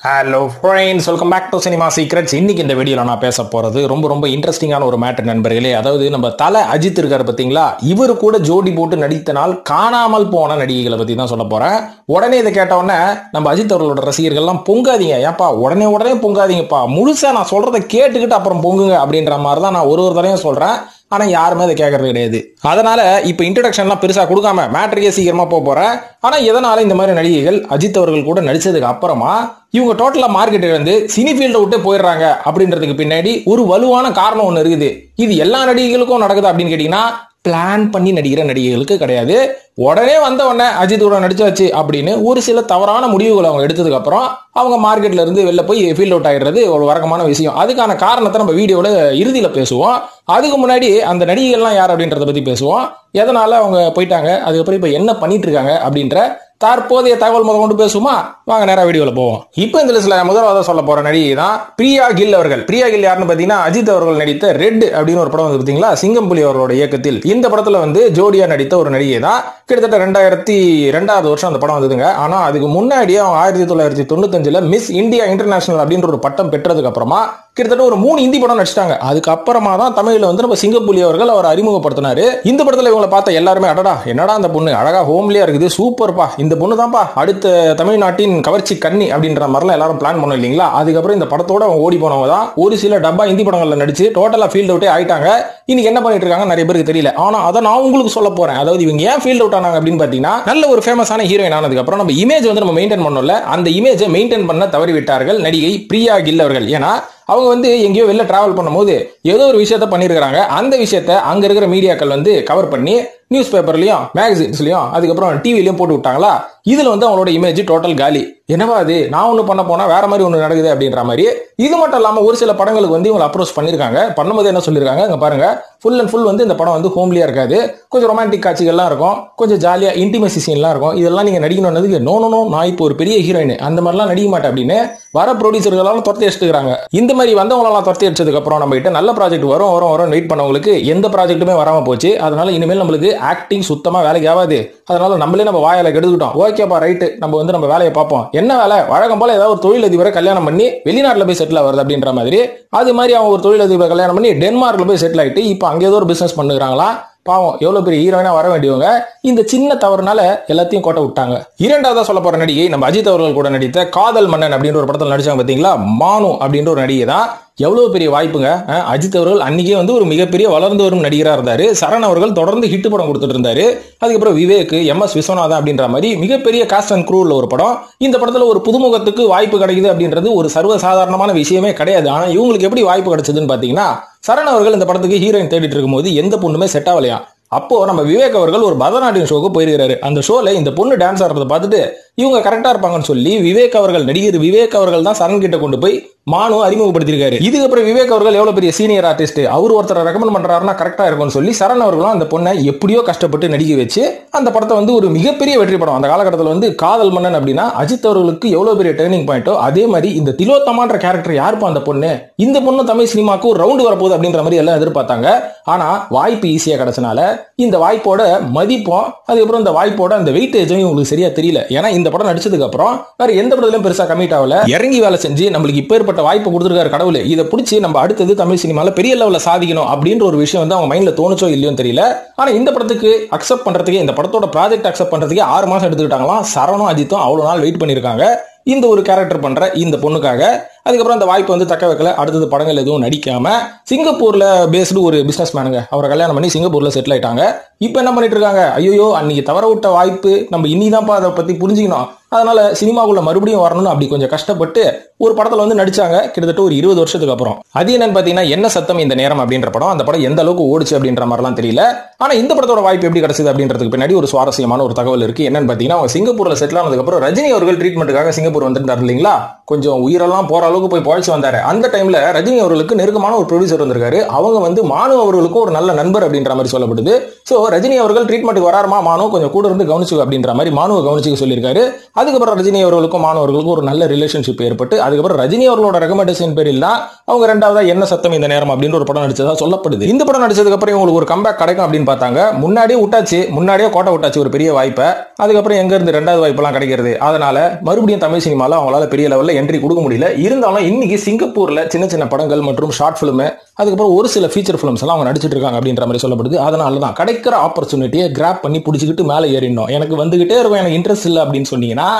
Hello friends welcome back to cinema secrets இன்னைக்கு இந்த வீடியோவில் நான் பேச போகிறது ரொம்ப ரொம்ப இன்ட்ரெஸ்டிங்கான ஒரு மேட்டர் நண்பர்களே. அதாவது நம்ம தலை அஜித் இருக்கார் பார்த்தீங்களா இவர் கூட ஜோடி போட்டு நடித்த நாள் காணாமல் போன நடிகைகளை பற்றி தான் சொல்ல போகிறேன் உடனே இதை கேட்டவுடனே நம்ம அஜித் அவர்களோட ரசிகர்கள்லாம் பொங்காதீங்க. ஏப்பா உடனே உடனே பொங்காதீங்கப்பா. முழுசாக நான் சொல்கிறத கேட்டுக்கிட்டு அப்புறம் பொங்குங்க அப்படின்ற மாதிரி தான் நான் ஒரு ஒரு தடையும் சொல்கிறேன் ஆனால் யாருமே அதை கேட்கறது கிடையாது. அதனால இப்போ இன்ட்ரடக்ஷன்லாம் பெருசாக கொடுக்காம மேட்ரிக்கே சீக்கிரமாக போக போகிறேன் ஆனால் எதனால இந்த மாதிரி நடிகைகள் அஜித் அவர்கள் கூட நடித்ததுக்கு அப்புறமா இவங்க டோட்டலாக மார்க்கெட் வந்து சினி ஃபீல்டை விட்டு போயிடுறாங்க அப்படின்றதுக்கு பின்னாடி ஒரு வலுவான காரணம் ஒன்று இருக்குது. இது எல்லா நடிகைகளுக்கும் நடக்குது அப்படின்னு கேட்டிங்கன்னா பிளான் பண்ணி நடிக்கிற நடிகைகளுக்கு கிடையாது. உடனே வந்த உடனே அஜித் கூட நடிச்சாச்சு அப்படின்னு ஒரு சில தவறான முடிவுகளை அவங்க எடுத்ததுக்கு அப்புறம் அவங்க மார்க்கெட்ல இருந்து வெளில போய் ஃபீல்ட் அவுட் ஆயிடுறது ஒரு வழக்கமான விஷயம். அதுக்கான காரணத்தை நம்ம வீடியோல இறுதியில பேசுவோம். அதுக்கு முன்னாடி அந்த நடிகைகள்லாம் யார் அப்படின்றத பத்தி பேசுவோம். எதனால அவங்க போயிட்டாங்க? அதுக்கப்புறம் இப்ப என்ன பண்ணிட்டு இருக்காங்க அப்படின்ற தற்போதைய தகவல் முதல் கொண்டு பேசுமா வாங்க நேராக வீடியோவில் போவோம். இப்போ இந்த லிஸ்ட்ல முதலாவது சொல்ல போற நடிகை தான் பிரியா கில் அவர்கள். பிரியா கில் யாருன்னு பாத்தீங்கன்னா அஜித் அவர்கள் நடித்த ரெட் அப்படின்னு ஒரு படம் வந்து பாத்தீங்களா சிங்கம்புலி அவர்களோட இயக்கத்தில். இந்த படத்துல வந்து ஜோடியா நடித்த ஒரு நடிகை தான். கிட்டத்தட்ட ரெண்டாயிரத்தி ரெண்டாவது வருஷம் அந்த படம் வந்ததுங்க. ஆனா அதுக்கு முன்னாடியே அவங்க ஆயிரத்தி தொள்ளாயிரத்தி தொண்ணூத்தஞ்சுல மிஸ் இந்தியா இன்டர்நேஷனல் அப்படின்ற ஒரு பட்டம் பெற்றதுக்கு அப்புறமா கிட்டத்தட்ட ஒரு மூணு இந்தி படம் நடிச்சிட்டாங்க. அதுக்கப்புறமா தான் தமிழ்ல வந்து நம்ம சிங்கப்புலி அவர்கள் அவர் அறிமுகப்படுத்தினாரு. இந்த படத்துல இவங்களை பார்த்த எல்லாருமே அடடா என்னடா அந்த பொண்ணு? அழகா ஹோம்லியா இருக்குது சூப்பர்ப்பா இந்த பொண்ணு தான்ப்பா அடுத்த தமிழ்நாட்டின் கவர்ச்சி கண்ணி அப்படின்ற மாதிரிலாம் எல்லாரும் பிளான் பண்ணோம் இல்லைங்களா? அதுக்கப்புறம் இந்த படத்தோட அவங்க ஓடி போனவங்க தான் ஒரு சில டப்பா இந்தி படங்கள்ல நடிச்சு டோட்டலா ஃபீல்ட் அவுட்டே ஆயிட்டாங்க. இன்னைக்கு என்ன பண்ணிட்டு இருக்காங்க? நிறைய பேருக்கு தெரியல. ஆனா அதை நான் உங்களுக்கு சொல்ல போறேன். அதாவது இவங்க ஏன் ஃபீல்ட் அவுட் ஆனாங்க அப்படின்னு பாத்தீங்கன்னா நல்ல ஒரு ஃபேமஸான ஹீரோயின் ஆனதுக்கு அப்புறம் நம்ம இமேஜ் வந்து நம்ம மெயின்டைன் பண்ணோம்ல. அந்த இமேஜை மெயின்டைன் பண்ண தவறி விட்டார்கள் நடிகை பிரியா கில் அவர்கள். ஏன்னா அவங்க வந்து எங்கேயோ வெளில டிராவல் பண்ணும்போது ஏதோ ஒரு விஷயத்த பண்ணியிருக்கிறாங்க. அந்த விஷயத்த அங்க இருக்கிற மீடியாக்கள் வந்து கவர் பண்ணி நியூஸ் பேப்பர்லயும் மேகசின்ஸ்லயும் அதுக்கப்புறம் டிவிலையும் போட்டு விட்டாங்களா? இதுல வந்து அவங்களோட இமேஜ் டோட்டல் காலி. என்னவா அது? நான் ஒண்ணு பண்ண போனா வேற மாதிரி ஒன்று நடக்குது அப்படின்ற மாதிரி. இது மட்டும் இல்லாம ஒரு சில படங்களுக்கு வந்து இவங்க அப்ரோச் பண்ணிருக்காங்க. பண்ணும்போது என்ன சொல்லிருக்காங்க? இங்க பாருங்க. ஃபுல் அண்ட் ஃபுல் வந்து இந்த படம் வந்து ஹோம்லியா இருக்காது. கொஞ்சம் ரொமான்டிக் காட்சிகள்லாம் இருக்கும். கொஞ்சம் ஜாலியா இன்டிமேசி சீன்லாம் இருக்கும். இதெல்லாம் நீங்க நடிக்கணும்னதுக்கு நோ நோ நோ நான் இப்போ ஒரு பெரிய ஹீரோயின் அந்த மாதிரிலாம் நடிக்க மாட்டேன் அப்படின்னு வர ப்ரொடியூசர்களாலும் துரத்தி அடிச்சுக்கிறாங்க இந்த மாதிரி வந்தவங்களெல்லாம் துரத்தி அடிச்சதுக்கப்புறம் நம்ம கிட்ட நல்ல ப்ராஜெக்ட் வரும் வரும் வரும் வெயிட் பண்ணவங்களுக்கு எந்த ப்ராஜெக்ட்டுமே வராம போச்சு. அதனால இனிமேல் நம்மளுக்கு ஆக்டிங் சுத்தமாக வேலைக்கு ஆகாது. அதனால நம்மளே நம்ம வாயால் கெடுத்துக்கிட்டோம். ஓகேப்பா ரைட்டு நம்ம வந்து நம்ம வேலையை பார்ப்போம். என்ன வேலை? வழக்கம் போல ஏதாவது ஒரு தொழிலதிபரை கல்யாணம் பண்ணி வெளிநாட்டில் போய் செட்டில் ஆகுறது அப்படின்ற மாதிரி. அது மாதிரி அவன் ஒரு தொழிலதிபரை கல்யாணம் பண்ணி டென்மார்க்கில் போய் செட்டில் ஆகிட்டு இப்போ அங்கே ஏதோ ஒரு பிஸ்னஸ் பண்ணுறாங்களா பாவம் எவ்வளவு பெரிய ஹீரோயினா வர வேண்டியவங்க இந்த சின்ன தவறுனால எல்லாத்தையும் கோட்டை விட்டாங்க. இரண்டாவதா சொல்ல போற நடிகை நம்ம அஜித் அவர்கள் கூட நடித்த காதல் மன்னன் அப்படின்ற ஒரு படத்தில் நடிச்சாங்க பாத்தீங்களா? மானு அப்படின்ற ஒரு நடிகை தான். எவ்வளவு பெரிய வாய்ப்புங்க அஜித் அவர்கள் அன்னைக்கே வந்து ஒரு மிகப்பெரிய வளர்ந்து வரும் நடிகராக இருந்தார். சரண் அவர்கள் தொடர்ந்து ஹிட் படம் கொடுத்துட்டு இருந்தாரு. அதுக்கப்புறம் விவேக் எம் எஸ் விஸ்வநாதன் அப்படின்ற மாதிரி மிகப்பெரிய காஸ்ட் அண்ட் க்ரூவில் ஒரு படம். இந்த படத்தில் ஒரு புதுமுகத்துக்கு வாய்ப்பு கிடைக்குது அப்படின்றது ஒரு சர்வசாதாரணமான விஷயமே கிடையாது. ஆனால் இவங்களுக்கு எப்படி வாய்ப்பு கிடைச்சதுன்னு பார்த்தீங்கன்னா சரண் அவர்கள் இந்த படத்துக்கு ஹீரோயின் தேடிட்டு இருக்கும்போது எந்த பொண்ணுமே செட் ஆகலையா அப்போ நம்ம விவேக் அவர்கள் ஒரு பரதநாட்டியம் ஷோக்கு போயிருக்கிறாரு. அந்த ஷோல இந்த பொண்ணு டான்ஸ் ஆடுறத பார்த்துட்டு இவங்க கரெக்டா இருப்பாங்கன்னு சொல்லி விவேக் அவர்கள் நடிகர் விவேக் அவர்கள் தான் சரண் கிட்ட கொண்டு போய் மானு அறிமுகப்படுத்திருக்காரு இதுக்கப்புறம் விவேக் அவர்கள் எவ்வளவு பெரிய சீனியர் ஆர்டிஸ்ட் அவர் ஒருத்தரை ரெக்கமெண்ட் பண்றாருன்னா கரெக்டா இருக்கும்னு சொல்லி சரண் அவர்களும் அந்த பொண்ணை எப்படியோ கஷ்டப்பட்டு நடிக்க வச்சு அந்த படத்தை வந்து ஒரு மிகப்பெரிய வெற்றி படம். அந்த காலகட்டத்தில் வந்து காதல் மன்னன் அப்படின்னா அஜித் அவர்களுக்கு எவ்வளவு பெரிய டேர்னிங் பாயிண்டோ அதே மாதிரி இந்த திலோத்தமான்ற கேரக்டர் யாருப்பா அந்த பொண்ணு? இந்த பொண்ணு தமிழ் சினிமாக்கு ஒரு ரவுண்டு வரப்போகுது அப்படின்ற மாதிரி எல்லாம் எதிர்பார்த்தாங்க. ஆனா வாய்ப்பு ஈஸியா கிடைச்சனால இந்த வாய்ப்போட மதிப்பும் அதுக்கப்புறம் இந்த வாய்ப்போட அந்த வெயிட்டேஜும் உங்களுக்கு சரியா தெரியல. ஏன்னா இந்த படம் நடிச்சதுக்கு அப்புறம் வேற எந்த படத்துலயும் பெருசா கமிட் ஆகல. இறங்கி வேலை செஞ்சு நம்மளுக்கு இப்பேற்பட்ட வாய்ப்பு கொடுத்துருக்காரு கடவுள். இதை பிடிச்சி நம்ம அடுத்தது தமிழ் சினிமால பெரிய லெவலில் சாதிக்கணும் அப்படின்ற ஒரு விஷயம் வந்து அவங்க மைண்ட்ல தோணுச்சோ இல்லையோ தெரியல. ஆனா இந்த படத்துக்கு அக்செப்ட் பண்றதுக்கு இந்த படத்தோட ப்ராஜெக்ட் அக்செப்ட் பண்றதுக்கு ஆறு மாசம் எடுத்துக்கிட்டாங்களாம். சரணும் அஜித்தும் அவ்வளவு நாள் வெயிட் பண்ணிருக்காங்க. இந்த ஒரு கேரக்டர் பண்ற இந்த பொண்ணுக்காக. அதுக்கப்புறம் அந்த வாய்ப்பு வந்து தக்க வைக்கல. அடுத்தது படங்கள் எதுவும் நடிக்காம சிங்கப்பூர்ல பேஸ்டு ஒரு பிசினஸ் மேனுங்க அவரை கல்யாணம் பண்ணி சிங்கப்பூர்ல செட்டில் ஆயிட்டாங்க. இப்போ என்ன பண்ணிட்டு இருக்காங்க? ஐயோ அன்னைக்கு தவற விட்ட வாய்ப்பு. நம்ம இன்னிதான்ப்பா அதை பத்தி புரிஞ்சுக்கணும். அதனால சினிமாக்குள்ள மறுபடியும் வரணும்னு அப்படி கொஞ்சம் கஷ்டப்பட்டு ஒரு படத்துல வந்து நடிச்சாங்க கிட்டத்தட்ட ஒரு இருபது வருஷத்துக்கு அப்புறம். அது என்னன்னு பாத்தீங்கன்னா என்ன சத்தம் இந்த நேரம் அப்படின்ற படம். அந்த படம் எந்த அளவுக்கு ஓடிச்சு அப்படின்ற மாதிரிலாம் தெரியல. ஆனா இந்த படத்தோட வாய்ப்பு எப்படி கிடைச்சது அப்படின்றதுக்கு பின்னாடி ஒரு சுவாரஸ்யமான ஒரு தகவல் இருக்கு. என்னன்னு பாத்தீங்கன்னா அவங்க சிங்கப்பூர்ல செட்டில் ஆனதுக்கு அப்புறம் ரஜினி அவர்கள் ட்ரீட்மெண்ட்டுக்காக சிங்கப்பூர் வந்துட்டார் இல்லைங்களா? கொஞ்சம் உயிரெல்லாம் போற அளவுக்கு போய் பழச்சு வந்தாரு. அந்த டைம்ல ரஜினி அவர்களுக்கு நெருக்கமான ஒரு ப்ரொடியூசர் வந்திருக்காரு அவங்க வந்து மானு அவர்களுக்கும் ஒரு நல்ல நண்பர் அப்படின்ற மாதிரி சொல்லப்படுது. சோ ரஜினி அவர்கள் ட்ரீட்மெண்ட்டுக்கு வராருமா? மானு கொஞ்சம் கூட இருந்து கவனிச்சு அப்படின்ற மாதிரி மானுவை கவனிச்சுக்க சொல்லியிருக்காரு. அதுக்கப்புறம் ரஜினி அவர்களுக்கும் மாணவர்களுக்கும் ஒரு நல்ல ரிலேஷன்ஷிப் ஏற்பட்டு அதுக்கப்புறம் ரஜினி அவர்களோட ரெக்கமெண்டேஷன் பேரில் தான் அவங்க ரெண்டாவதா என்ன சத்தம் இந்த நேரம் அப்படின்ற ஒரு படம் நடிச்சதா சொல்லப்படுது. இந்த படம் நடிச்சதுக்கு அப்புறம் இவங்களுக்கு ஒரு கம்பேக் கிடைக்கும் அப்படின்னு பார்த்தாங்க. முன்னாடியே விட்டாச்சு. முன்னாடியே கோட்டை விட்டாச்சு ஒரு பெரிய வாய்ப்பை. அதுக்கப்புறம் எங்க இருந்து ரெண்டாவது வாய்ப்பெல்லாம் கிடைக்கிறது? அதனால மறுபடியும் தமிழ் சினிமாவில் அவங்களால பெரிய லெவலில் என்ட்ரி கொடுக்க முடியல. இருந்தாலும் இன்னைக்கு சிங்கப்பூர்ல சின்ன சின்ன படங்கள் மற்றும் ஷார்ட் ஃபிலிமு அதுக்கப்புறம் ஒரு சில ஃபீச்சர் ஃபிலிம்ஸ் எல்லாம் அவங்க நடிச்சிட்டு இருக்காங்க அப்படின்ற மாதிரி சொல்லப்படுது. அதனால தான் கிடைக்கிற ஆப்பர்ச்சுனிட்டியை கிராப் பண்ணி பிடிச்சிக்கிட்டு மேலே ஏறிடணும். எனக்கு வந்துகிட்டே இருக்கும். எனக்கு இன்ட்ரெஸ்ட் இல்லை அப்படின்னு சொன்னீங்கன்னா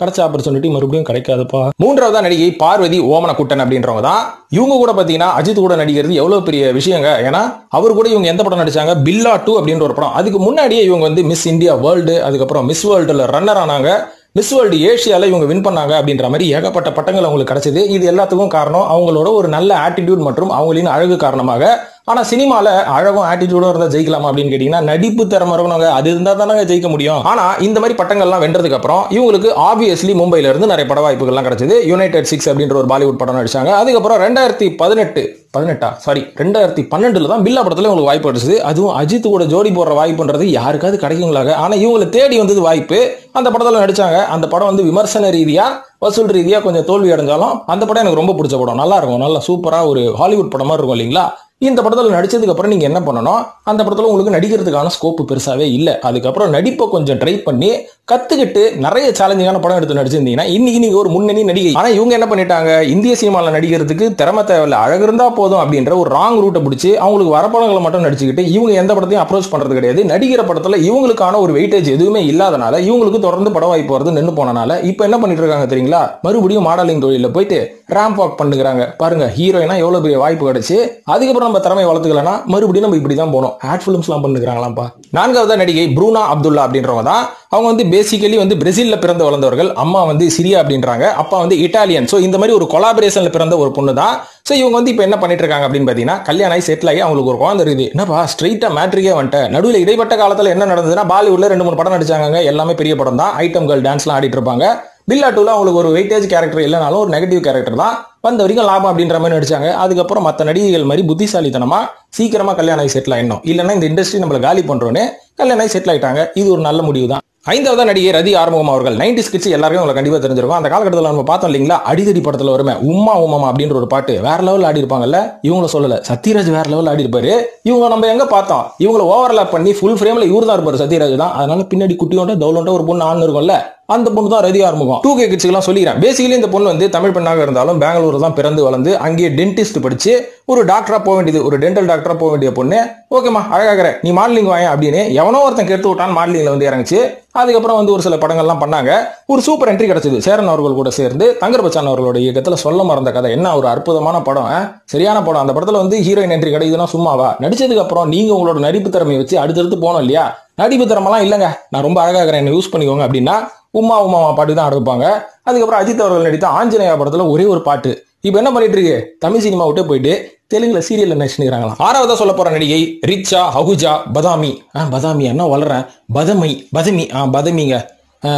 கிடைச்ச ஆப்பர்ச்சுனிட்டி மறுபடியும் கிடைக்காதுப்பா. மூன்றாவதா நடிகை பார்வதி ஓமன குட்டன் அப்படின்றவங்க தான். இவங்க கூட பாத்தீங்கன்னா அஜித் கூட நடிக்கிறது எவ்வளவு பெரிய விஷயங்க. ஏன்னா அவர் கூட இவங்க எந்த படம் நடிச்சாங்க? பில்லா டூ அப்படின்ற ஒரு படம். அதுக்கு முன்னாடியே இவங்க வந்து மிஸ் இந்தியா வேர்ல்டு அதுக்கப்புறம் மிஸ் வேர்ல்டுல ரன்னர் ஆனாங்க. மிஸ் வேர்ல்டு ஏஷியால இவங்க வின் பண்ணாங்க அப்படின்ற மாதிரி ஏகப்பட்ட பட்டங்கள் அவங்களுக்கு கிடைச்சது. இது எல்லாத்துக்கும் காரணம் அவங்களோட ஒரு நல்ல ஆட்டிடியூட் மற்றும் அவங்களின் அழகு காரணமாக ஆனா சினிமால அழகும் ஆட்டிடியூடும் இருந்தா ஜெயிக்கலாமா அப்படின்னு கேட்டீங்கன்னா நடிப்பு திறமை இருக்கணுங்க. அது இருந்தா தானே ஜெயிக்க முடியும். ஆனா இந்த மாதிரி பட்டங்கள்லாம் வென்றதுக்கு அப்புறம் இவங்களுக்கு ஆப்வியஸ்லி மும்பைல இருந்து நிறைய பட வாய்ப்புகள்லாம் கிடைச்சது. யுனைடெட் சிக்ஸ் அப்படின்ற ஒரு பாலிவுட் படம் நடிச்சாங்க. அதுக்கப்புறம் ரெண்டாயிரத்தி பதினெட்டு பதினெட்டா? சாரி ரெண்டாயிரத்தி பன்னெண்டுல தான் பில்லா படத்துல உங்களுக்கு வாய்ப்பு கிடைச்சது. அதுவும் அஜித் கூட ஜோடி போடுற வாய்ப்புன்றது யாருக்காவது கிடைக்குங்களாக ஆனா இவங்களை தேடி வந்தது வாய்ப்பு. அந்த படத்துல நடிச்சாங்க. அந்த படம் வந்து விமர்சன ரீதியா வசூல் ரீதியா கொஞ்சம் தோல்வி அடைஞ்சாலும் அந்த படம் எனக்கு ரொம்ப பிடிச்ச படம். நல்லா இருக்கும். நல்லா சூப்பரா ஒரு ஹாலிவுட் படமா இருக்கும் இல்லைங்களா? இந்த படத்தில் நடிச்சதுக்கு அப்புறம் என்ன பண்ணணும்? அந்த படத்தில் உங்களுக்கு நடிக்கிறதுக்கான ஸ்கோப்பு பெருசாகவே இல்லை. அதுக்கப்புறம் நடிப்பை கொஞ்சம் ட்ரை பண்ணி கத்துக்கிட்டு நிறைய சேலஞ்சிங்கான படம் எடுத்து நடிச்சிருந்தீங்கன்னா இன்னைக்கு நீங்க ஒரு முன்னணி நடிகை. ஆனா இவங்க என்ன பண்ணிட்டாங்க? இந்திய சினிமாவில் நடிக்கிறதுக்கு திறமை தேவையில்ல அழகு இருந்தா போதும் அப்படின்ற ஒரு ராங் ரூட்டை பிடிச்சி அவங்களுக்கு வர படங்களை மட்டும் நடிச்சுக்கிட்டு இவங்க எந்த படத்தையும் அப்ரோச் பண்றது கிடையாது. நடிக்கிற படத்துல இவங்களுக்கான ஒரு வெயிட்டேஜ் எதுவுமே இல்லாதனால இவங்களுக்கு தொடர்ந்து படம் வாய்ப்பு வருது நின்று போனனால இப்போ என்ன பண்ணிட்டு இருக்காங்க தெரியுங்களா? மறுபடியும் மாடலிங் தொழில போயிட்டு ரேம்ப் வாக் பண்ணுகிறாங்க. பாருங்க ஹீரோயினா எவ்வளவு பெரிய வாய்ப்பு கிடைச்சு அதுக்கப்புறம் நம்ம திறமை வளர்த்துக்கலன்னா மறுபடியும் நம்ம இப்படி தான் போனோம் ஆட் ஃபிலிம்ஸ்லாம் பண்ணுறாங்களாம்ப்பா நான்காவது நடிகை ப்ரூனா அப்துல்லா அப்படின்றவங்க தான் அவங்க வந்து பேசிக்கலி வந்து பிரேசிலில் பிறந்து வளர்ந்தவர்கள் அம்மா வந்து சிரியா அப்படின்றாங்க அப்பா வந்து இட்டாலியன். ஸோ இந்த மாதிரி ஒரு கொலாபரேஷனில் பிறந்த ஒரு பொண்ணு தான் ஸோ இவங்க வந்து இப்போ என்ன பண்ணிட்டு இருக்காங்க அப்படின்னு பார்த்தீங்கன்னா கல்யாணம் ஆகி செட்டில் ஆகி அவங்களுக்கு ஒரு குழந்தை இருக்குது. என்னப்பா ஸ்ட்ரெயிட்டாக மேட்ரிக்கே வந்துட்டேன் நடுவில் இடைப்பட்ட காலத்தில் என்ன நடந்ததுன்னா பாலிவுட்ல ரெண்டு மூணு படம் நடிச்சாங்க எல்லாமே பெரிய படம் தான். ஐட்டம் கேர்ள் டான்ஸ்லாம் ஆடிட்டு இருப்பாங்க. பில்லா டூல அவங்களுக்கு ஒரு வெயிட்டேஜ் கேரக்டர் இல்லைனாலும் ஒரு நெகட்டிவ் கேரக்டர் தான். வந்த வரைக்கும் லாபம் அப்படின்ற மாதிரி நடிச்சாங்க. அதுக்கப்புறம் மற்ற நடிகைகள் மாதிரி புத்திசாலித்தனமா சீக்கிரமா கல்யாணம் ஆகி செட்டில் ஆயிடணும். இல்லைன்னா இந்த இண்டஸ்ட்ரி நம்மள காலி பண்றோன்னு கல்யாணம் ஆகி செட்டில் ஆயிட்டாங்க. இது ஒரு நல்ல முடிவு தான் ஐந்தாவது நடிகை ரதி ஆறுமுகம் அவர்கள். நைன்டி ஸ்கிட்ஸ் எல்லாருக்கும் உங்களுக்கு கண்டிப்பாக தெரிஞ்சிருக்கும். அந்த காலகட்டத்தில் நம்ம பார்த்தோம் இல்லைங்களா? அடிதடி படத்தில் வருமே உம்மா உமாமா அப்படின்ற ஒரு பாட்டு. வேற லெவல் ஆடி இருப்பாங்கல்ல? இவங்கள சொல்லல. சத்யராஜ் வேற லெவலில் ஆடி இருப்பாரு. இவங்க நம்ம எங்க பார்த்தோம்? இவங்கள ஓவர்லாப் பண்ணி ஃபுல் ஃப்ரேம்ல இவரு தான் இருப்பாரு சத்யராஜ் தான். அதனால பின்னாடி குட்டியோட தௌலண்டா ஒரு பொண்ணு ஆண் இருக்கும்ல? அந்த பொண்ணு தான் ரதி ஆறுமுகம். டூ கே கிட்ஸ்க்குலாம் சொல்லிக்கிறேன். பேசிக்கலி இந்த பொண்ணு வந்து தமிழ் பெண்ணாக இருந்தாலும் பெங்களூர் தான் பிறந்து வளர்ந்து அங்கேயே டென்டிஸ்ட் படிச்சு ஒரு டாக்டரா போக வேண்டியது ஒரு டென்டல் டாக்டரா போக வேண்டிய பொண்ணு. ஓகேமா அழகாகிற நீ மாடலிங் வாங்க அப்படின்னு எவனோ ஒருத்தன் கெடுத்து விட்டான் மாடலிங்ல வந்து இறங்குச்சு. அதுக்கப்புறம் வந்து ஒரு சில படங்கள்லாம் பண்ணாங்க. ஒரு சூப்பர் என்ட்ரி கிடைச்சது. சேரன் அவர்கள் கூட சேர்ந்து தங்கர்பச்சான் அவர்களோட இயக்கத்தில் சொல்ல மறந்த கதை. என்ன ஒரு அற்புதமான படம் சரியான படம். அந்த படத்தில் வந்து ஹீரோயின் என்ட்ரி கிடைக்குதுன்னா சும்மாவா? நடிச்சதுக்கு அப்புறம் நீங்க உங்களோட நடிப்பு திறமையை வச்சு அடுத்தடுத்து போனோம் இல்லையா? நடிப்பு திறமெல்லாம் இல்லைங்க. நான் ரொம்ப அழகாக இருக்கிறேன். என்ன யூஸ் பண்ணிக்கோங்க அப்படின்னா உமா உமா பாட்டு தான் அடுப்பாங்க அதுக்கப்புறம் அஜித் அவர்கள் நடித்த ஆஞ்சநேயா படத்தில் ஒரே ஒரு பாட்டு இப்போ என்ன பண்ணிட்டு இருக்கு? தமிழ் சினிமா விட்டு போயிட்டு தெலுங்குல சீரியல்ல நடிச்சுக்கிறாங்களாம் ஆறாவதா சொல்ல போற நடிகை ரிச்சா அஹுஜா பதாமி. ஆ பதாமி என்ன வளர்றேன்? பதமை பதமி. ஆ பதமிங்க.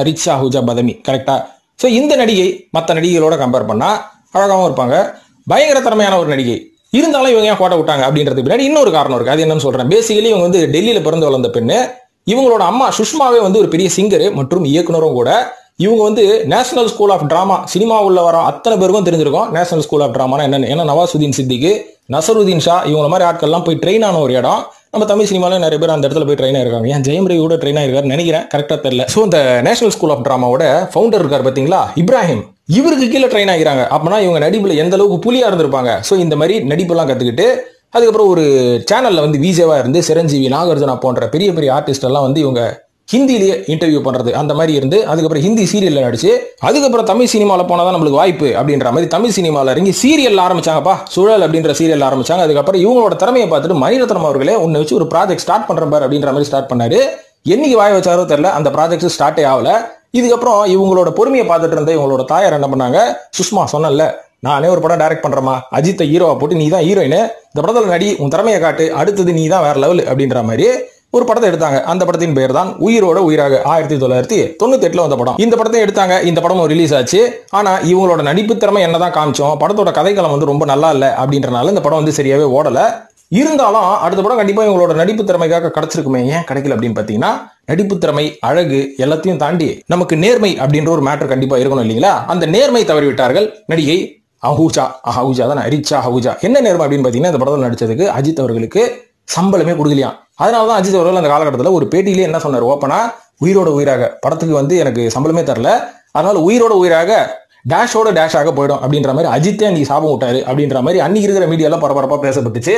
ரிச்சா அஹுஜா பதமி. கரெக்டா ஸோ இந்த நடிகை மற்ற நடிகைகளோட கம்பேர் பண்ணா அழகாகவும் இருப்பாங்க. பயங்கர திறமையான ஒரு நடிகை. இருந்தாலும் இவங்க ஏன் கோட்டை விட்டாங்க அப்படின்றது பின்னாடி இன்னொரு காரணம் இருக்கு. அது என்னன்னு சொல்றேன். பேசிக்கலி இவங்க வந்து டெல்லியில பிறந்து வளர்ந்த பெண்ணு. இவங்களோட அம்மா சுஷ்மாவே வந்து ஒரு பெரிய சிங்கரு மற்றும் இயக்குனரும் கூட. இவங்க வந்து national school of drama cinema உள்ள வர அத்தனை பேருக்கும் தெரிஞ்சிருக்கும். நேஷனல் ஸ்கூல் ஆஃப் ட்ராமானா என்னென்னு. ஏன்னா நவாசுதீன் சித்திக்கு நசருதீன் ஷா இவங்க மாதிரி ஆட்கள்லாம் போய் ட்ரெயின் ஆன ஒரு இடம். நம்ம தமிழ் சினிமாவில் நிறைய பேர் அந்த இடத்துல போய் ட்ரெயின் ஆயிருக்காங்க. ஏன் ஜெயம் ரவி ட்ரெயின் ஆயிருக்காரு நினைக்கிறேன். கரெக்டாக தெரியல. ஸோ இந்த நேஷனல் ஸ்கூல் ஆஃப் ட்ராமாவோட ஃபவுண்டர் இருக்கார் பார்த்தீங்களா இப்ராஹிம் இவருக்கு கீழே ட்ரெயின் ஆகிறாங்க. அப்படின்னா இவங்க நடிப்பில் எந்த அளவுக்கு புலியாக இருந்திருப்பாங்க? ஸோ இந்த மாதிரி நடிப்பெல்லாம் கற்றுக்கிட்டு அதுக்கப்புறம் ஒரு சேனலில் வந்து விஜேவா இருந்து சிரஞ்சீவி நாகார்ஜுனா போன்ற பெரிய பெரிய ஆர்டிஸ்ட் எல்லாம் வந்து இவங்க ஹிந்திலேயே இன்டர்வியூ பண்றது. அந்த மாதிரி இருந்து அதுக்கப்புறம் ஹிந்தி சீரியலில் நடிச்சு அதுக்கப்புறம் தமிழ் சினிமாவில் போனால் தான் நம்மளுக்கு வாய்ப்பு அப்படின்ற மாதிரி தமிழ் சினிமாவில் இறங்கி சீரியல் ஆரம்பிச்சாங்கப்பா. சுழல் அப்படின்ற சீரியல் ஆரம்பிச்சாங்க. அதுக்கப்புறம் இவங்களோட திறமையை பார்த்துட்டு மணிரத்னம் அவர்களே உன்னை வச்சு ஒரு ப்ராஜெக்ட் ஸ்டார்ட் பண்ணுற பார் அப்படின்ற மாதிரி ஸ்டார்ட் பண்ணாரு. என்னைக்கு வாய வச்சாரோ தெரில அந்த ப்ராஜெக்ட் ஸ்டார்ட்டே ஆகல. இதுக்கப்புறம் இவங்களோட பொறுமையை பார்த்துட்டு இருந்த இவங்களோட தாயார் என்ன பண்ணாங்க? சுஷ்மா சொன்னல நானே ஒரு படம் டைரக்ட் பண்றேமா அஜித்தை ஹீரோவை போட்டு நீ தான் ஹீரோயின் இந்த படத்தில் நடி உன் திறமையை காட்டு. அடுத்தது நீ தான் வேற லெவல் அப்படின்ற மாதிரி ஒரு படத்தை எடுத்தாங்க. அந்த படத்தின் பெயர் தான் உயிரோட உயிராக. ஆயிரத்தி தொள்ளாயிரத்தி தொண்ணூத்தி எட்டுல வந்த படம். இந்த படத்தை எடுத்தாங்க. இந்த படமும் ரிலீஸ் ஆச்சு. ஆனா இவங்களோட நடிப்பு திறமை என்னதான் காமிச்சோம் படத்தோட கதைக்களம் வந்து ரொம்ப நல்லா இல்லை அப்படின்றனால இந்த படம் வந்து சரியாவே ஓடல. இருந்தாலும் அடுத்த படம் கண்டிப்பா இவங்களோட நடிப்பு திறமைக்காக கிடைச்சிருக்குமே. ஏன் கிடைக்கல அப்படின்னு பாத்தீங்கன்னா நடிப்பு திறமை அழகு எல்லாத்தையும் தாண்டி நமக்கு நேர்மை அப்படின்ற ஒரு மேட்டர் கண்டிப்பா இருக்கணும் இல்லைங்களா? அந்த நேர்மை தவறிவிட்டார்கள் நடிகை அஹூஜா. அஹூஜா தான்? அரிச்சா அஹூஜா. என்ன நேர்மை அப்படின்னு பாத்தீங்கன்னா இந்த படத்தில் நடிச்சதுக்கு அஜித் அவர்களுக்கு சம்பளமே கொடுக்கலையாம். அதனால தான் அஜித் அவர்கள் அந்த காலகட்டத்தில் ஒரு பேட்டியிலே என்ன சொன்னார்? ஓப்பனா உயிரோட உயிராக. படத்துக்கு வந்து எனக்கு சம்பளமே தரல. அதனால உயிரோட உயிராக டேஷோட டேஷாக போயிடும் அப்படின்ற மாதிரி அஜித்தே அன்னைக்கு சாபம் விட்டாரு அப்படின்ற மாதிரி அன்னைக்கு இருக்கிற மீடியாலாம் பரபரப்பாக பேசப்பட்டுச்சு.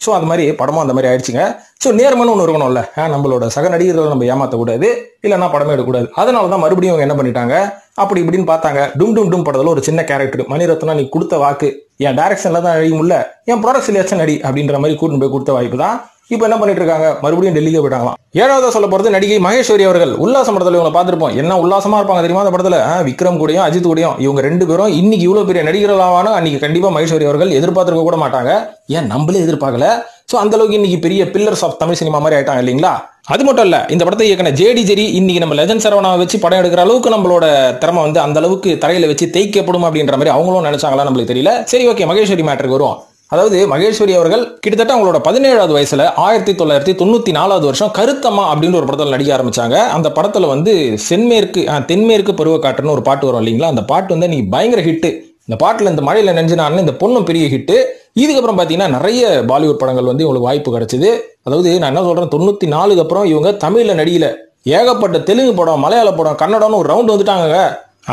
ஸோ அந்த மாதிரி படமும் அந்த மாதிரி ஆயிடுச்சுங்க. ஸோ நேர்மனு ஒன்று இருக்கணும்ல. ஆ, நம்மளோட சக நடிகர்களை நம்ம ஏமாற்றக்கூடாது இல்லைன்னா படமே எடுக்கக்கூடாது. அதனால தான் மறுபடியும் அவங்க என்ன பண்ணிட்டாங்க? அப்படி இப்படின்னு பார்த்தாங்க. டும் டும் டும் படத்தில் ஒரு சின்ன கேரக்டர் மணிரத்னா நீ கொடுத்த வாக்கு. என் டைரக்ஷன்ல தான் அழியும் முடியல. என் ப்ரொடக்ஷன்லேயாச்சும் நடி அப்படின்ற மாதிரி கூட்டின்னு போய் கொடுத்த வாய்ப்பு தான். இப்போ என்ன பண்ணிட்டு இருக்காங்க? மறுபடியும் டெல்லிக்கு போயிட்டாங்களாம். ஏழாவதா சொல்ல போறது நடிகை மகேஸ்வரி அவர்கள். உல்லாசம் படத்துல இவங்களை பார்த்துருப்போம். என்ன உல்லாசமா இருப்பாங்க தெரியுமா அந்த படத்துல? விக்ரம் கூடயும் அஜித் கூடயும். இவங்க ரெண்டு பேரும் இன்னைக்கு இவ்வளவு பெரிய நடிகர்களாவானோ? அன்னைக்கு கண்டிப்பா மகேஸ்வரி அவர்கள் எதிர்பார்த்திருக்க கூட மாட்டாங்க. ஏன் நம்மளே எதிர்பார்க்கல? சோ அந்த அளவுக்கு இன்னைக்கு பெரிய பில்லர்ஸ் ஆஃப் தமிழ் சினிமா மாதிரி ஆயிட்டாங்க இல்லைங்களா? அது மட்டும் இல்ல இந்த படத்தை இயக்கின ஜேடி ஜெரி இன்னைக்கு நம்ம லெஜன் சரவணாவை வச்சு படம் எடுக்கிற அளவுக்கு நம்மளோட திறமை வந்து அந்த அளவுக்கு தரையில வச்சு தேய்க்கப்படும் அப்படின்ற மாதிரி அவங்களும் நினைச்சாங்களா நம்மளுக்கு தெரியல. சரி ஓகே மகேஸ்வரி மேட்டருக்கு வருவோம். அதாவது மகேஸ்வரி அவர்கள் கிட்டத்தட்ட அவங்களோட பதினேழாவது வயசுல ஆயிரத்தி தொள்ளாயிரத்தி தொண்ணூத்தி நாலாவது வருஷம் கருத்தம்மா அப்படின்னு ஒரு படத்தில் நடிக்க ஆரம்பிச்சாங்க. அந்த படத்துல வந்து சென்மேற்கு ஆ, தென்மேற்கு பருவக்காட்டுன்னு ஒரு பாட்டு வரும் இல்லைங்களா? அந்த பாட்டு வந்து நீ பயங்கர ஹிட் இந்த பாட்டுல இந்த மழையில நெஞ்சினான்னு இந்த பொண்ணும் பெரிய ஹிட்டு இதுக்கப்புறம் பாத்தீங்கன்னா நிறைய பாலிவுட் படங்கள் வந்து இவங்களுக்கு வாய்ப்பு கிடைச்சது. அதாவது நான் என்ன சொல்றேன் தொண்ணூத்தி நாலுக்கு அப்புறம் இவங்க தமிழ்ல நடிகல ஏகப்பட்ட தெலுங்கு படம் மலையாள படம் கன்னடம்னு ஒரு ரவுண்ட் வந்துட்டாங்க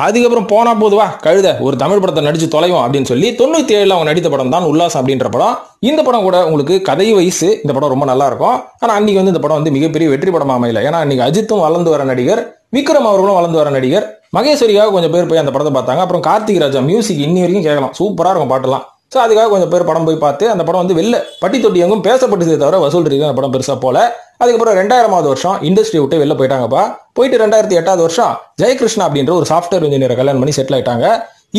அதுக்கப்புறம் போனால் போதுவா கழுத ஒரு தமிழ் படத்தை நடித்து தொலைவோம் அப்படின்னு சொல்லி தொண்ணூற்றி ஏழில் அவங்க நடித்த படம் தான் உல்லாசம் அப்படின்ற படம். இந்த படம் கூட உங்களுக்கு கதை வயசு இந்த படம் ரொம்ப நல்லா இருக்கும். ஆனா அன்னைக்கு வந்து இந்த படம் வந்து மிகப்பெரிய வெற்றி படமாக அமையல. ஏன்னா இன்றைக்கி அஜித்தும் வளர்ந்து வர நடிகர் விக்ரம் அவர்களும் வளர்ந்து வர நடிகர். மகேஸ்வரியாக கொஞ்சம் பேர் போய் அந்த படத்தை பார்த்தாங்க. அப்புறம் கார்த்திக் ராஜா மியூசிக் இன்னி வரைக்கும் கேட்கலாம். சூப்பராக இருக்கும் பாட்டெல்லாம் ஸோ அதுக்காக கொஞ்சம் பேர் படம் போய் பார்த்து அந்த படம் வந்து வெளில பட்டி தொட்டி எங்கும் பேசப்பட்டதே தவிர வசூல் இருக்கு. அந்த படம் பெருசாக போல. அதுக்கப்புறம் ரெண்டாயிரமாவது வருஷம் இண்டஸ்ட்ரி விட்டு வெளில போயிட்டாங்கப்பா. போயிட்டு ரெண்டாயிரத்தி எட்டாவது வருஷம் ஜெயகிருஷ்ணா அப்படின்ற ஒரு சாஃப்ட்வேர் இன்ஜினியரை கல்யாணம் பண்ணி செட்டில் ஆயிட்டாங்க.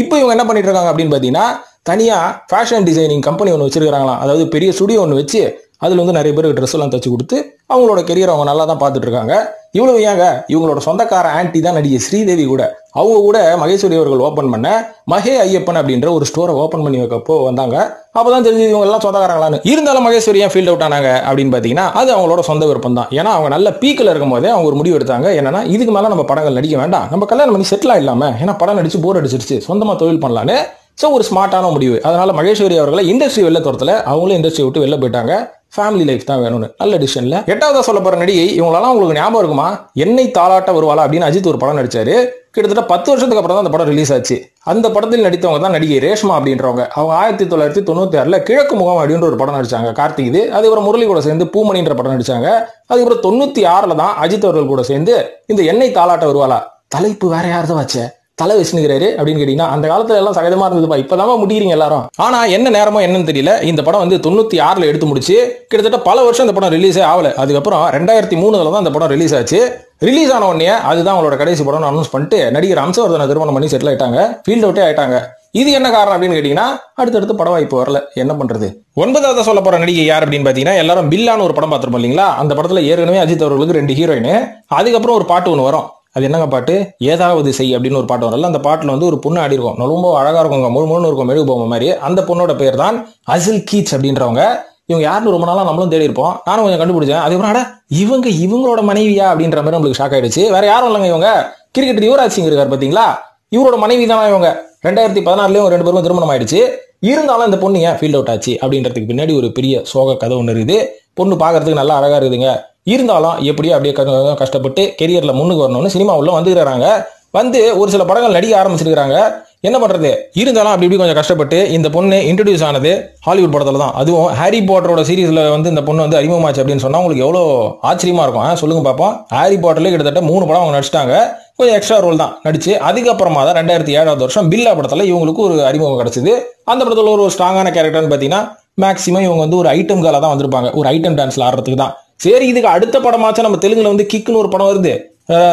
இப்போ இவங்க என்ன பண்ணிட்டு இருக்காங்க அப்படின்னு பார்த்தீங்கன்னா தனியாக ஃபேஷன் டிசைனிங் கம்பெனி ஒன்று வச்சிருக்காங்களாம் அதாவது பெரிய ஸ்டுடியோ ஒன்று வச்சு அதில் வந்து நிறைய பேருக்கு ட்ரெஸ் எல்லாம் தச்சு கொடுத்து அவங்களோட கெரியர் அவங்க நல்லா தான் பார்த்துட்டு இருக்காங்க. இவ்வளவு ஏங்க இவங்களோட சொந்தக்கார ஆன்டி தான் நடிகை ஸ்ரீதேவி கூட. அவங்க கூட மகேஸ்வரி அவர்கள் ஓப்பன் பண்ண மகே ஐயப்பன் அப்படின்ற ஒரு ஸ்டோரை ஓப்பன் பண்ணி வைக்கப்போ வந்தாங்க. அப்பதான் தெரிஞ்சு இவங்க எல்லாம் சொந்தக்காரங்களான்னு. இருந்தாலும் மகேஸ்வரி ஏன் ஃபீல்ட் அவுட் ஆனாங்க அப்படின்னு பாத்தீங்கன்னா அது அவங்களோட சொந்த விருப்பம் தான் ஏன்னா அவங்க நல்ல பீக்கில் இருக்கும் போதே அவங்க ஒரு முடிவு எடுத்தாங்க. என்னன்னா இதுக்கு மேல நம்ம படங்கள் நடிக்க வேண்டாம். நம்ம கல்யாணம் பண்ணி செட்டில் ஆயிடலாமே? ஏன்னா படம் நடிச்சு போர் அடிச்சிருச்சு. சொந்தமா தொழில் பண்ணலான்னு. ஸோ ஒரு ஸ்மார்ட்டான முடிவு. அதனால மகேஸ்வரி அவர்களை இண்டஸ்ட்ரி வெளில துரத்துல அவங்களும் இண்டஸ்ட்ரி விட்டு வெளில போயிட்டாங்க. ஃபேமிலி லைஃப் தான் வேணும்னு. நல்ல டிசிஷன்ல எட்டாவதா சொல்ல போற நடிகை இவங்களெல்லாம் உங்களுக்கு ஞாபகம் இருக்குமா? என்னை தாளாட்ட வருவாளா அப்படின்னு அஜித் ஒரு படம் நடிச்சாரு. கிட்டத்தட்ட பத்து வருஷத்துக்கு அப்புறம் தான் அந்த படம் ரிலீஸ் ஆச்சு. அந்த படத்தில் நடித்தவங்க தான் நடிகை ரேஷ்மா அப்படின்றவங்க. அவங்க ஆயிரத்தி தொள்ளாயிரத்தி தொண்ணூத்தி ஆறுல கிழக்கு முகம் அப்படின்ற ஒரு படம் நடிச்சாங்க கார்த்திக் இது. அதுக்கப்புறம் முரளி கூட சேர்ந்து பூமணின்ற படம் நடிச்சாங்க. அதுக்கப்புறம் தொண்ணூத்தி ஆறுல தான் அஜித் அவர்கள் கூட சேர்ந்து இந்த எண்ணெய் தாளாட்ட வருவாளா? தலைப்பு வேற யார்தான் வச்ச. தலை வச்சுனுக்கிறாரு அப்படின்னு கேட்டீங்கன்னா அந்த காலத்துல எல்லாம் சகஜமா இருந்ததுப்பா. இப்பதான் முடிக்கிறீங்க எல்லாரும். ஆனா என்ன நேரமோ என்னன்னு தெரியல. இந்த படம் வந்து தொண்ணூத்தி ஆறுல எடுத்து முடிச்சு கிட்டத்தட்ட பல வருஷம் இந்த படம் ரிலீஸே ஆகல. அதுக்கப்புறம் ரெண்டாயிரத்தி மூணுல தான் இந்த படம் ரிலீஸ் ஆச்சு. ரிலீஸ் ஆன உடனே அதுதான் அவங்களோட கடைசி படம் அனௌன்ஸ் பண்ணிட்டு நடிகர் அம்சவர்தனை திருமணம் பண்ணி செட்டில் ஆயிட்டாங்க. ஃபீல்ட் அவுட்டே ஆயிட்டாங்க. இது என்ன காரணம் அப்படின்னு கேட்டீங்கன்னா அடுத்தடுத்து படம் வாய்ப்பு வரல. என்ன பண்றது? ஒன்பதாவது சொல்ல போற நடிகை யார் அப்படின்னு பாத்தீங்கன்னா எல்லாரும் பில்லான்னு ஒரு படம் பார்த்துருப்போம் இல்லைங்களா? அந்த படத்துல ஏற்கனவே அஜித் அவர்களுக்கு ரெண்டு ஹீரோயின் அதுக்கப்புறம் ஒரு பாட்டு ஒன்று வரும். அது என்னங்க பாட்டு? ஏதாவது செய் அப்படின்னு ஒரு பாட்டு வரல அந்த பாட்டில் வந்து ஒரு பொண்ணு ஆடி இருக்கும். ரொம்ப அழகாக இருக்குங்க முழு முழுன்னு இருக்கும் மெழுகு பொம்மை மாதிரி. அந்த பொண்ணோட பேர் தான் அசில் கீச் அப்படின்றவங்க. இவங்க யாருன்னு ரொம்ப நாளாக நம்மளும் தேடி இருப்போம். நானும் கொஞ்சம் கண்டுபிடிச்சேன். அதுக்கப்புறம் ஆட இவங்க இவங்களோட மனைவியா அப்படின்ற மாதிரி நம்மளுக்கு ஷாக் ஆயிடுச்சு. வேற யாரும் இல்லைங்க இவங்க. கிரிக்கெட் யுவராஜ் சிங் இருக்கார் பார்த்தீங்களா இவரோட மனைவி தானே இவங்க? ரெண்டாயிரத்தி பதினாறுலயும் ரெண்டு பேரும் திருமணம் ஆயிடுச்சு. இருந்தாலும் இந்த பொண்ணு ஏன் ஃபீல்ட் அவுட் ஆச்சு அப்படின்றதுக்கு பின்னாடி ஒரு பெரிய சோக கதை ஒன்று இருக்குது. பொண்ணு பார்க்கறதுக்கு நல்லா அழகாக இருக்குதுங்க. இருந்தாலும் எப்படியோ அப்படியே கஷ்டப்பட்டு கெரியரில் முன்னுக்கு வரணும்னு சினிமா உள்ள வந்துக்கிறாங்க. வந்து ஒரு சில படங்கள் நடிக்க ஆரம்பிச்சிருக்கிறாங்க. என்ன பண்ணுறது இருந்தாலும் அப்படி இப்படி கொஞ்சம் கஷ்டப்பட்டு இந்த பொண்ணு இன்ட்ரடியூஸ் ஆனது ஹாலிவுட் படத்தில் தான். அதுவும் ஹாரி பாட்டரோட சீரீஸில் வந்து இந்த பொண்ணு வந்து அறிமுகமாச்சு அப்படின்னு சொன்னால் உங்களுக்கு எவ்வளோ ஆச்சரியமா இருக்கும். சொல்லுங்க பார்ப்போம் ஹாரி பாட்டர்லேயே கிட்டத்தட்ட மூணு படம் அவங்க நடிச்சிட்டாங்க. கொஞ்சம் எக்ஸ்ட்ரா ரோல் தான் நடிச்சு. அதுக்கப்புறமா தான் ரெண்டாயிரத்தி ஏழாவது வருஷம் பில்லா படத்தில் இவங்களுக்கு ஒரு அறிமுகம் கிடச்சிது. அந்த படத்தில் ஒரு ஸ்ட்ராங்கான கேரக்டர்னு பார்த்தீங்கன்னா மேக்ஸிமம் இவங்க வந்து ஒரு ஐட்டம் காலாக தான் வந்திருப்பாங்க. ஒரு ஐட்டம் டான்ஸ்ல ஆடுறதுக்கு தான். சரி இதுக்கு அடுத்த படமாச்சும் நம்ம தெலுங்குல வந்து கிக்குன்னு ஒரு படம் வருது.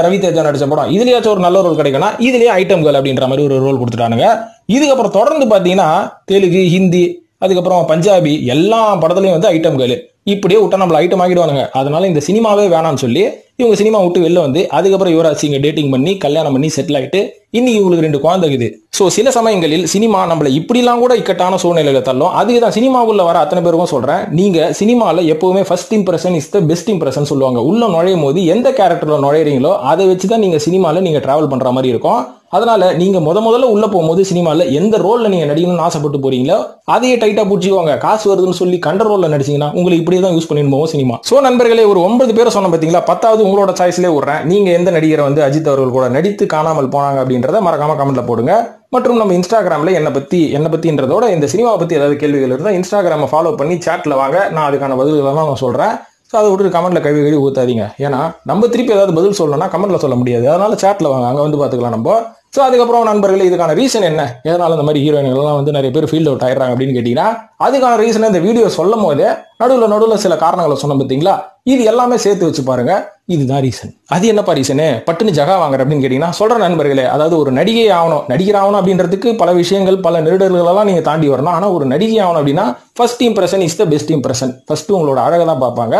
ரவி தேஜா நடிச்ச படம். இதுலயாச்சும் ஒரு நல்ல ரோல் கிடைக்கணும் இதுலயே ஐட்டம் கேர்ள் அப்படின்ற மாதிரி ஒரு ரோல் கொடுத்துட்டானுங்க. இதுக்கப்புறம் தொடர்ந்து பாத்தீங்கன்னா தெலுங்கு ஹிந்தி அதுக்கப்புறம் பஞ்சாபி எல்லா படத்துலயும் வந்து ஐட்டம் கேர்ள் இப்படியே விட்டா நம்மள ஐட்டம் ஆகிடுவானுங்க அதனால இந்த சினிமாவே வேணாம்னு சொல்லி இவங்க சினிமா விட்டு வெளில வந்து அதுக்கப்புறம் யுவராஜ் சிங்க டேட்டிங் பண்ணி கல்யாணம் பண்ணி செட்டில் ஆயிட்டு இன்னைக்கு இவங்களுக்கு ரெண்டு குழந்தைக்குது ஸோ சில சமயங்களில் சினிமா நம்மளை இப்படிலாம் கூட இக்கட்டான சூழ்நிலையில் தள்ளும். அதுக்கு தான் சினிமாவுள்ள வர அத்தனை பேருக்கும் சொல்கிறேன் நீங்கள் சினிமாவில் எப்போவுமே first impression is the best impression சொல்லுவாங்க. உள்ள நுழையும் போது எந்த கேரக்டரில் நுழையிறீங்களோ அதை வச்சு தான் நீங்கள் சினிமாவில் நீங்கள் ட்ராவல் பண்ணுற மாதிரி இருக்கும். அதனால நீங்க முத முதல்ல உள்ள போகும்போது சினிமாவில் எந்த ரோல்ல நீங்க நடிக்கணும்னு ஆசைப்பட்டு போறீங்களோ அதையே டைட்டா பிடிச்சிக்கோங்க. காசு வருதுன்னு சொல்லி கண்ட ரோல்ல நடிச்சீங்கன்னா உங்களுக்கு இப்படியே தான் யூஸ் பண்ணிட்டு போவோம் சினிமா. சோ நண்பர்களே ஒரு ஒன்பது பேரை சொன்ன பாத்தீங்களா? பத்தாவது உங்களோட சாய்ஸ்லேயே விடுறேன். நீங்க எந்த நடிகரை வந்து அஜித் அவர்கள் கூட நடித்து காணாமல் போனாங்க அப்படின்றத மறக்காம கமெண்ட்ல போடுங்க. மற்றும் நம்ம இன்ஸ்டாகிராமில் என்னை பற்றி என்னை பற்றின்றதோட இந்த சினிமா பற்றி ஏதாவது கேள்விகள் இருந்தால் இன்ஸ்டாகிராமை ஃபாலோ பண்ணி சேட்டில் வாங்க. நான் அதுக்கான பதில்களை நான் சொல்கிறேன் ஸோ அதை விட்டு கமெண்ட்டில் கழுவி கழுவி ஊற்றாதீங்க ஏன்னா நம்ம திருப்பி ஏதாவது பதில் சொல்லணும்னா கமெண்ட்டில் சொல்ல முடியாது. அதனால் சேட்டில் வாங்க. அங்கே வந்து பார்த்துக்கலாம் நம்ம. ஸோ அதுக்கப்புறம் நண்பர்கள் இதுக்கான ரீசன் என்ன? எதனால இந்த மாதிரி ஹீரோயின்கள்லாம் வந்து நிறைய பேர் ஃபீல்ட் அவுட் ஆயிடுறாங்க அப்படின்னு கேட்டீங்கன்னா அதுக்கான ரீசன் இந்த வீடியோ சொல்லும் போதே நடுவில் நடுவில் சில காரணங்களை சொன்ன பார்த்தீங்களா? இது எல்லாமே சேர்த்து வச்சு பாருங்க இதுதான் ரீசன் அது என்னப்பா ரீசனு பட்டுன்னு ஜகா வாங்குற அப்படின்னு கேட்டீங்கன்னா சொல்ற நண்பர்களே அதாவது ஒரு நடிகை ஆகணும். நடிகர் ஆகணும் அப்படின்றதுக்கு பல விஷயங்கள் பல நெருடல்களெல்லாம் நீங்க தாண்டி வரணும். ஆனால் ஒரு நடிகை ஆகணும் அப்படின்னா first impression is the best impression first உங்களோட அழகை தான் பார்ப்பாங்க.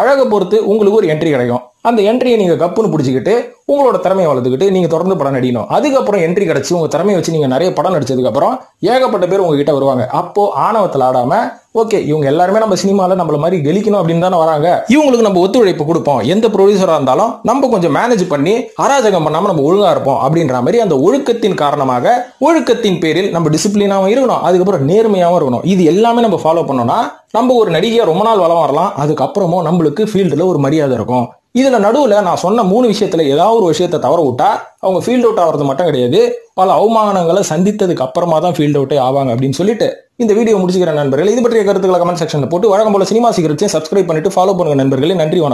அழகை பொறுத்து உங்களுக்கு ஒரு என்ட்ரி கிடைக்கும். அந்த என்ட்ரியை நீங்கள் கப்புன்னு பிடிச்சிக்கிட்டு உங்களோட திறமையை வளர்த்துக்கிட்டு நீங்கள் தொடர்ந்து படம் நடிக்கணும். அதுக்கப்புறம் என்ட்ரி கிடச்சி உங்கள் திறமையை வச்சு நீங்கள் நிறைய படம் நடித்ததுக்கப்புறம் ஏகப்பட்ட பேர் உங்ககிட்ட வருவாங்க. அப்போது ஆணவத்தில் ஆடாமல் ஓகே இவங்க எல்லாருமே நம்ம சினிமாவில் நம்மள மாதிரி கெலிக்கணும் அப்படின்னு தானே வராங்க. இவங்களுக்கு நம்ம ஒத்துழைப்பு கொடுப்போம். எந்த ப்ரொடியூசராக இருந்தாலும் நம்ம கொஞ்சம் மேனேஜ் பண்ணி அராஜகம் பண்ணாமல் நம்ம ஒழுங்காக இருப்போம் அப்படின்ற மாதிரி அந்த ஒழுக்கத்தின் காரணமாக ஒழுக்கத்தின் பேரில் நம்ம டிசிப்ளினாகவும் இருக்கணும். அதுக்கப்புறம் நேர்மையாகவும் இருக்கணும். இது எல்லாமே நம்ம ஃபாலோ பண்ணோம்னா நம்ம ஒரு நடிகையாக ரொம்ப நாள் வளம் வரலாம். அதுக்கப்புறமும் நம்மளுக்கு ஃபீல்டில் ஒரு மரியாதை இருக்கும். இதுல நடுவில் நான் சொன்ன மூணு விஷயத்துல ஏதாவது ஒரு விஷயத்தை தவற விட்டா அவங்க ஃபீல்ட் அவுட் ஆகிறது மட்டும் கிடையாது. பல அவமானங்களை சந்தித்ததுக்கு அப்புறமா தான் ஃபீல்ட் அவுட்டே ஆவாங்க அப்படின்னு சொல்லிட்டு இந்த வீடியோ முடிச்சுக்கிற நண்பர்கள். இது பற்றிய கருத்துக்களை கமெண்ட் செக்ஷனில் போட்டு வழக்கம் போல சினிமா சீக்கிரத்தையும் சப்ஸ்கிரைப் பண்ணிட்டு ஃபாலோ பண்ணுங்க நண்பர்களே. நன்றி வணக்கம்.